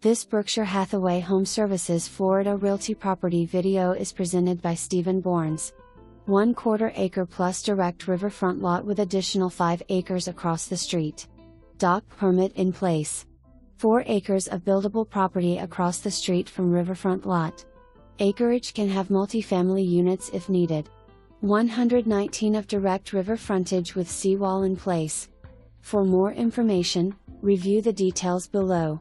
This Berkshire Hathaway Home Services Florida Realty property video is presented by Steven Borenz. One quarter acre plus direct riverfront lot with additional 5 acres across the street. Dock permit in place. 4 acres of buildable property across the street from riverfront lot. Acreage can have multifamily units if needed. 119 of direct river frontage with seawall in place. For more information, review the details below.